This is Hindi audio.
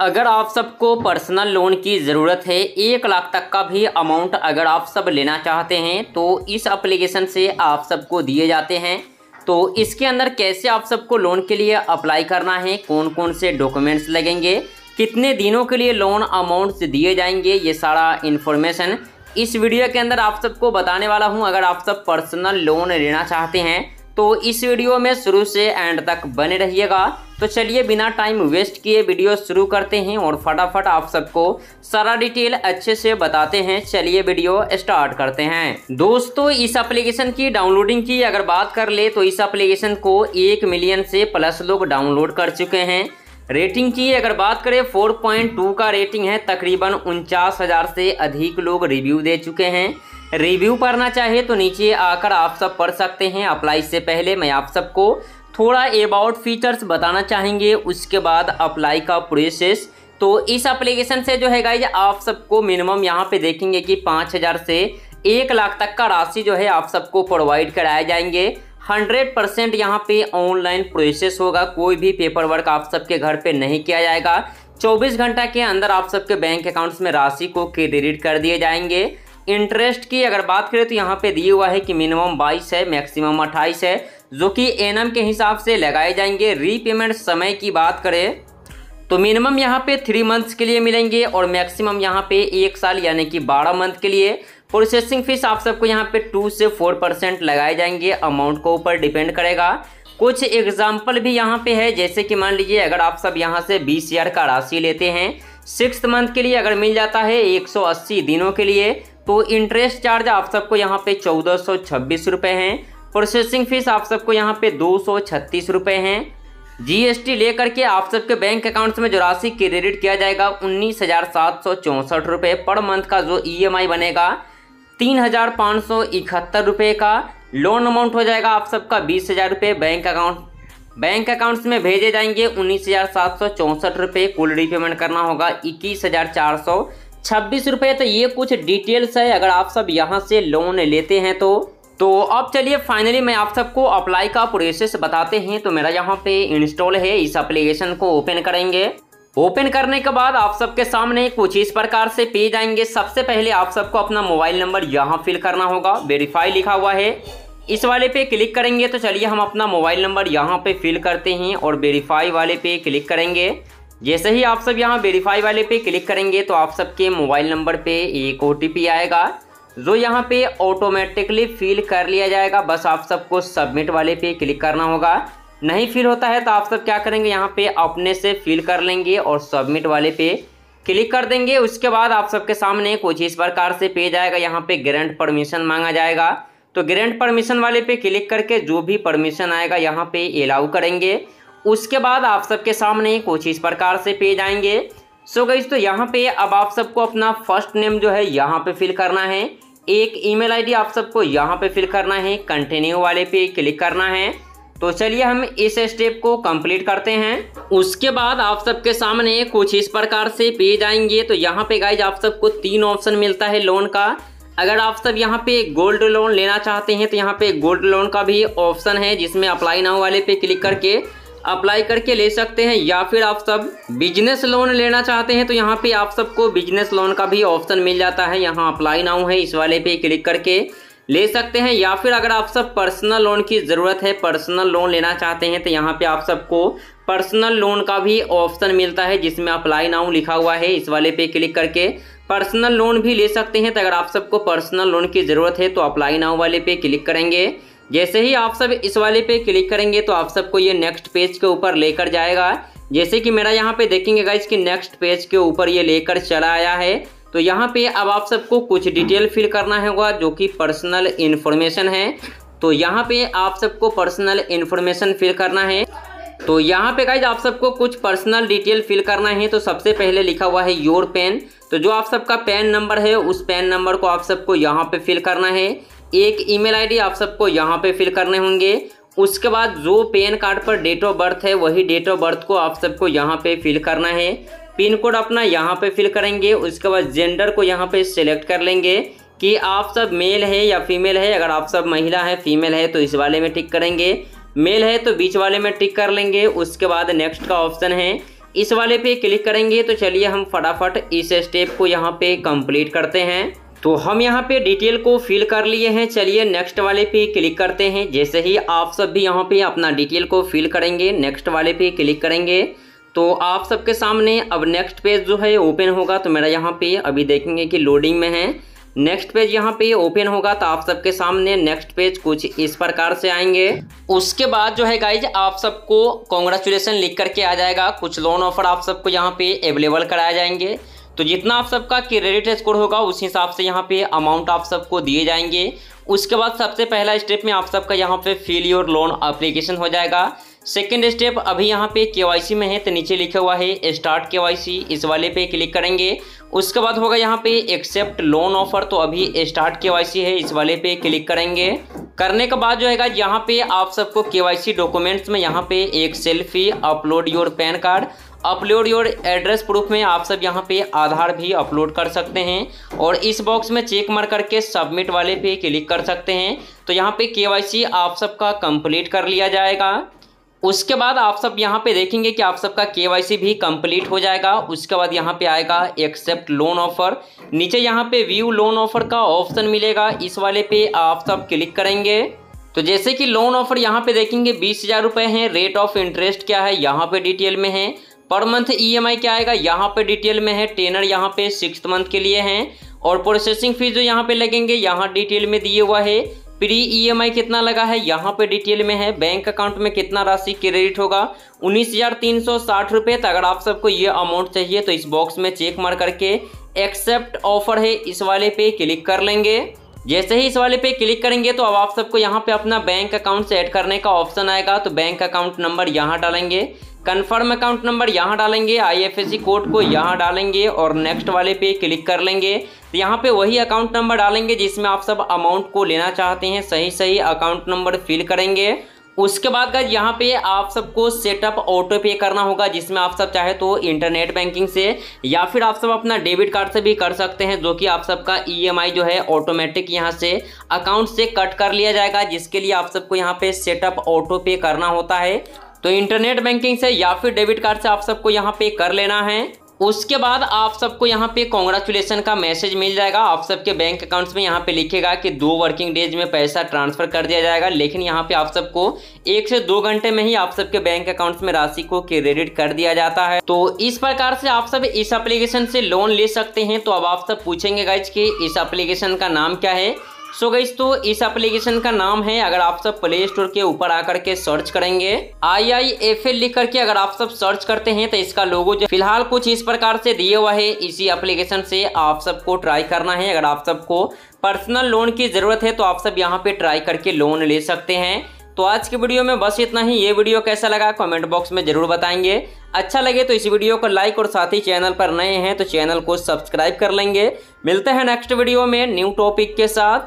अगर आप सबको पर्सनल लोन की ज़रूरत है, एक लाख तक का भी अमाउंट अगर आप सब लेना चाहते हैं तो इस एप्लीकेशन से आप सबको दिए जाते हैं। तो इसके अंदर कैसे आप सबको लोन के लिए अप्लाई करना है कौन कौन से डॉक्यूमेंट्स लगेंगे, कितने दिनों के लिए लोन अमाउंट्स दिए जाएँगे, ये सारा इन्फॉर्मेशन इस वीडियो के अंदर आप सबको बताने वाला हूँ। अगर आप सब पर्सनल लोन लेना चाहते हैं तो इस वीडियो में शुरू से एंड तक बने रहिएगा। तो चलिए बिना टाइम वेस्ट किए वीडियो शुरू करते हैं और फटाफट आप सबको सारा डिटेल अच्छे से बताते हैं। चलिए वीडियो स्टार्ट करते हैं। दोस्तों, इस एप्लीकेशन की डाउनलोडिंग की अगर बात कर ले तो इस एप्लीकेशन को एक मिलियन से प्लस लोग डाउनलोड कर चुके हैं। रेटिंग की अगर बात करें 4.2 का रेटिंग है। तकरीबन उनचास हज़ार से अधिक लोग रिव्यू दे चुके हैं। रिव्यू पढ़ना चाहे तो नीचे आकर आप सब पढ़ सकते हैं। अप्लाई से पहले मैं आप सबको थोड़ा अबाउट फीचर्स बताना चाहेंगे, उसके बाद अप्लाई का प्रोसेस तो इस एप्लीकेशन से जो है गाइज़ आप सबको मिनिमम यहाँ पे देखेंगे कि पाँच हज़ार से एक लाख तक का राशि जो है आप सबको प्रोवाइड कराए जाएँगे। हंड्रेड परसेंट यहाँ पे ऑनलाइन प्रोसेस होगा। कोई भी पेपर वर्क आप सबके घर पे नहीं किया जाएगा। 24 घंटा के अंदर आप सबके बैंक अकाउंट्स में राशि को क्रेडिट कर दिए जाएँगे। इंटरेस्ट की अगर बात करें तो यहाँ पे दिए हुआ है कि मिनिमम 22 है, मैक्सिमम 28 है, जो कि एनएम के हिसाब से लगाए जाएँगे। रीपेमेंट समय की बात करें तो मिनिमम यहाँ पे थ्री मंथ्स के लिए मिलेंगे और मैक्सिमम यहाँ पे एक साल यानी कि बारह मंथ के लिए। प्रोसेसिंग फ़ीस आप सबको यहाँ पे टू से फोर परसेंट लगाए जाएँगे। अमाउंट को ऊपर डिपेंड करेगा। कुछ एग्ज़ाम्पल भी यहाँ पे है, जैसे कि मान लीजिए अगर आप सब यहाँ से बीस हज़ार का राशि लेते हैं सिक्स मंथ के लिए अगर मिल जाता है एक सौ अस्सी दिनों के लिए तो इंटरेस्ट चार्ज आप सबको यहाँ पे चौदह सौ छब्बीस रुपये हैं। प्रोसेसिंग फ़ीस आप सबको यहाँ पे दो सौ छत्तीस रुपये हैं। जीएसटी लेकर के आप सबके बैंक अकाउंट्स में जो राशि क्रेडिट किया जाएगा, उन्नीस हज़ार सात सौ चौंसठ रुपये पर मंथ का जो ईएमआई बनेगा, तीन हज़ार पाँच सौ इकहत्तर रुपये का। लोन अमाउंट हो जाएगा आप सबका बीस हज़ार रुपये बैंक अकाउंट बैंक अकाउंट्स में भेजे जाएँगे, उन्नीस हज़ार सात सौ चौंसठ रुपये कुल रीपेमेंट करना होगा, इक्कीस हज़ार चार सौ। छब्बीस रुपये तो ये कुछ डिटेल्स है, अगर आप सब यहाँ से लोन लेते हैं तो। तो अब चलिए फाइनली मैं आप सबको अप्लाई का प्रोसेस बताते हैं तो मेरा यहाँ पे इंस्टॉल है, इस एप्लीकेशन को ओपन करेंगे। ओपन करने के बाद आप सबके सामने कुछ इस प्रकार से पेज आएँगे। सबसे पहले आप सबको अपना मोबाइल नंबर यहाँ फिल करना होगा वेरीफाई लिखा हुआ है। इस वाले पे क्लिक करेंगे तो चलिए हम अपना मोबाइल नंबर यहाँ पे फिल करते हैं और वेरीफाई वाले पे क्लिक करेंगे। जैसे ही आप सब यहाँ वेरीफाई वाले पे क्लिक करेंगे तो आप सबके मोबाइल नंबर पे एक ओटीपी आएगा, जो यहाँ पे ऑटोमेटिकली फिल कर लिया जाएगा। बस आप सबको सबमिट वाले पे क्लिक करना होगा। नहीं फिल होता है तो आप सब क्या करेंगे, यहाँ पे अपने से फिल कर लेंगे और सबमिट वाले पे क्लिक कर देंगे। उसके बाद आप सबके सामने कुछ इस प्रकार से पेज आएगा। यहाँ पे ग्रेंट परमिशन मांगा जाएगा। तो ग्रेंट परमिशन वाले पे क्लिक करके जो भी परमिशन आएगा, यहाँ पे अलाउ करेंगे। उसके बाद आप सबके सामने कुछ इस प्रकार से पेज आएँगे। सो so गई तो यहाँ पे अब आप सबको अपना फ़र्स्ट नेम जो है यहाँ पे फिल करना है। एक ईमेल आईडी आप सबको यहाँ पे फिल करना है। कंटिन्यू वाले पे क्लिक करना है। तो चलिए हम इस स्टेप को कंप्लीट करते हैं। उसके बाद आप सबके सामने कुछ इस प्रकार से पेज आएँगे। तो यहाँ पे गाइज़ आप सबको तीन ऑप्शन मिलता है लोन का। अगर आप सब यहाँ पे गोल्ड लोन लेना चाहते हैं तो यहाँ पे गोल्ड लोन का भी ऑप्शन है, जिसमें अप्लाई नाउ वाले पे क्लिक करके। अप्लाई करके ले सकते हैं या फिर आप सब बिज़नेस लोन लेना चाहते हैं तो यहाँ पे आप सबको बिज़नेस लोन का भी ऑप्शन मिल जाता है। यहाँ अप्लाई नाउ है, इस वाले पे क्लिक करके ले सकते हैं। या फिर अगर आप सब पर्सनल लोन की ज़रूरत है पर्सनल लोन लेना चाहते हैं तो यहाँ पे आप सबको पर्सनल लोन का भी ऑप्शन मिलता है, जिसमें अप्लाई नाउ लिखा हुआ है। इस वाले पे क्लिक करके पर्सनल लोन भी ले सकते हैं। तो अगर आप सबको पर्सनल लोन की ज़रूरत है तो अप्लाई नाउ वाले पे क्लिक करेंगे। जैसे ही आप सब इस वाले पे क्लिक करेंगे तो आप सबको ये नेक्स्ट पेज के ऊपर लेकर जाएगा। जैसे कि मेरा यहाँ पे देखेंगे गाइज़ कि नेक्स्ट पेज के ऊपर ये लेकर चला आया है। तो यहाँ पे अब आप सबको कुछ डिटेल फिल करना होगा जो कि पर्सनल इन्फॉर्मेशन है। तो यहाँ पे आप सबको पर्सनल इन्फॉर्मेशन फिल करना है। तो यहाँ पे गाइज़ आप सबको कुछ पर्सनल डिटेल फिल करना है। तो सबसे पहले लिखा हुआ है योर पेन तो जो आप सबका पेन नंबर है, उस पेन नंबर को आप सबको यहाँ पे फिल करना है। एक ईमेल आईडी आप सबको यहाँ पे फिल करने होंगे। उसके बाद जो पेन कार्ड पर डेट ऑफ़ बर्थ है, वही डेट ऑफ़ बर्थ को आप सबको यहाँ पे फिल करना है। पिन कोड अपना यहाँ पे फिल करेंगे, उसके बाद जेंडर को यहाँ पे सिलेक्ट कर लेंगे कि आप सब मेल है या फीमेल है। अगर आप सब महिला है, फीमेल है तो इस वाले में टिक करेंगे। मेल है तो बीच वाले में टिक कर लेंगे। उसके बाद नेक्स्ट का ऑप्शन है। इस वाले पे क्लिक करेंगे तो चलिए हम फटाफट इस स्टेप को यहाँ पे कंप्लीट करते हैं। तो हम यहाँ पे डिटेल को फिल कर लिए हैं। चलिए नेक्स्ट वाले पे क्लिक करते हैं। जैसे ही आप सब भी यहाँ पे अपना डिटेल को फिल करेंगे नेक्स्ट वाले पे क्लिक करेंगे तो आप सबके सामने अब नेक्स्ट पेज जो है ओपन होगा। तो मेरा यहाँ पे अभी देखेंगे कि लोडिंग में है। नेक्स्ट पेज यहाँ पे ओपन होगा तो आप सबके सामने नेक्स्ट पेज कुछ इस प्रकार से आएँगे। उसके बाद जो है गाइज़ आप सबको कॉन्ग्रेचुलेसन लिख करके आ जाएगा। कुछ लोन ऑफ़र आप सबको यहाँ पे अवेलेबल कराए जाएँगे। तो जितना आप सबका क्रेडिट स्कोर होगा, उस हिसाब से यहाँ पे अमाउंट आप सबको दिए जाएँगे। उसके बाद सबसे पहला स्टेप में आप सबका यहाँ पे फिल योर लोन अप्लीकेशन हो जाएगा। सेकेंड स्टेप अभी यहाँ पे के में है तो नीचे लिखा हुआ है स्टार्ट के इस वाले पे क्लिक करेंगे। उसके बाद होगा यहाँ पे एक्सेप्ट लोन ऑफ़र तो अभी स्टार्ट के है, इस वाले पे क्लिक करेंगे। करने के बाद जो है यहाँ पे आप सबको के डॉक्यूमेंट्स में यहाँ पे एक selfie upload your PAN card upload your address proof में आप सब यहाँ पे आधार भी अपलोड कर सकते हैं और इस बॉक्स में चेक मार करके सबमिट वाले पे क्लिक कर सकते हैं। तो यहाँ पे के आप सबका कंप्लीट कर लिया जाएगा। उसके बाद आप सब यहाँ पे देखेंगे कि आप सबका के भी कंप्लीट हो जाएगा। उसके बाद यहाँ पे आएगा एक्सेप्ट लोन ऑफ़र। नीचे यहाँ पे व्यू लोन ऑफ़र का ऑप्शन मिलेगा। इस वाले पे आप सब क्लिक करेंगे। तो जैसे कि लोन ऑफ़र यहाँ पे देखेंगे बीस हज़ार रुपए है। रेट ऑफ़ इंटरेस्ट क्या है? यहाँ पे डिटेल में है। पर मंथ ईएमआई क्या आएगा? यहाँ पे डिटेल में है टेनर यहाँ पे सिक्स मंथ के लिए है। और प्रोसेसिंग फ़ीस जो यहाँ पे लगेंगे, यहाँ डिटेल में दिए हुआ है। प्री ईएमआई कितना लगा है? यहाँ पे डिटेल में है। बैंक अकाउंट में कितना राशि क्रेडिट होगा? उन्नीस हज़ार तीन सौ साठ रुपये तो अगर आप सबको ये अमाउंट चाहिए तो इस बॉक्स में चेक मार करके एक्सेप्ट ऑफ़र है। इस वाले पे क्लिक कर लेंगे। जैसे ही इस वाले पे क्लिक करेंगे तो अब आप सबको यहाँ पे अपना बैंक अकाउंट से ऐड करने का ऑप्शन आएगा। तो बैंक अकाउंट नंबर यहाँ डालेंगे। कंफर्म अकाउंट नंबर यहाँ डालेंगे आईएफएससी कोड को यहाँ डालेंगे और नेक्स्ट वाले पे क्लिक कर लेंगे। तो यहाँ पे वही अकाउंट नंबर डालेंगे जिसमें आप सब अमाउंट को लेना चाहते हैं सही सही अकाउंट नंबर फिल करेंगे। उसके बाद का यहाँ पे आप सबको सेटअप ऑटो पे करना होगा, जिसमें आप सब चाहे तो इंटरनेट बैंकिंग से या फिर आप सब अपना डेबिट कार्ड से भी कर सकते हैं, जो कि आप सबका ईएमआई जो है ऑटोमेटिक यहाँ से अकाउंट से कट कर लिया जाएगा, जिसके लिए आप सबको यहाँ पे सेटअप ऑटो पे करना होता है। तो इंटरनेट बैंकिंग से या फिर डेबिट कार्ड से आप सबको यहाँ पे कर लेना है। उसके बाद आप सबको यहाँ पे कॉन्ग्रेचुलेसन का मैसेज मिल जाएगा। आप सबके बैंक अकाउंट्स में यहाँ पे लिखेगा कि दो वर्किंग डेज़ में पैसा ट्रांसफ़र कर दिया जाएगा। लेकिन यहाँ पे आप सबको एक से दो घंटे में ही आप सबके बैंक अकाउंट्स में राशि को क्रेडिट कर दिया जाता है। तो इस प्रकार से आप सब इस एप्लीकेशन से लोन ले सकते हैं। तो अब आप सब पूछेंगे गाइज़ की इस एप्लीकेशन का नाम क्या है? सो गई तो इस एप्लीकेशन का नाम है, अगर आप सब प्ले स्टोर के ऊपर आकर के सर्च करेंगे आई आई एफ़ एल लिख करके अगर आप सब सर्च करते हैं तो इसका लोगो जो फ़िलहाल कुछ इस प्रकार से दिए हुआ है, इसी एप्लीकेशन से आप सबको ट्राई करना है। अगर आप सबको पर्सनल लोन की ज़रूरत है तो आप सब यहाँ पे ट्राई करके लोन ले सकते हैं। तो आज की वीडियो में बस इतना ही। ये वीडियो कैसा लगा कमेंट बॉक्स में ज़रूर बताएँगे। अच्छा लगे तो इस वीडियो को लाइक और साथ ही चैनल पर नए हैं तो चैनल को सब्सक्राइब कर लेंगे। मिलते हैं नेक्स्ट वीडियो में न्यू टॉपिक के साथ।